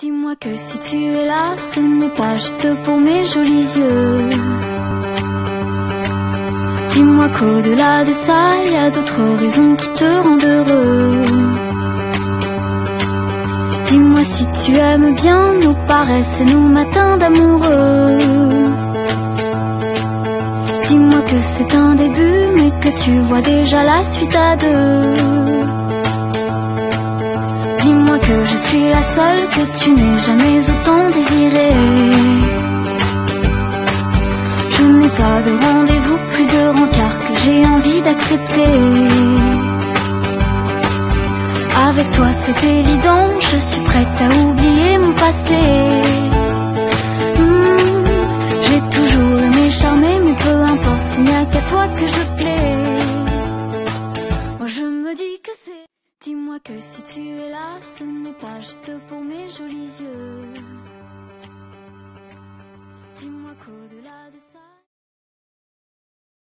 Dis-moi que si tu es là, ce n'est pas juste pour mes jolis yeux. Dis-moi qu'au-delà de ça, il y a d'autres raisons qui te rendent heureux. Dis-moi si tu aimes bien nos paresses et nos matins d'amoureux. Dis-moi que c'est un début, mais que tu vois déjà la suite à deux. Je suis la seule que tu n'aies jamais autant désirée. Je n'ai pas de rendez-vous, plus de rencard que j'ai envie d'accepter. Avec toi c'est évident, je suis prête à oublier mon passé. Hmm, j'ai toujours aimé charmer, mais peu importe s'il n'y a qu'à toi que je Dis-moi que si tu es là, ce n'est pas juste pour mes jolis yeux. Dis-moi qu'au-delà de ça.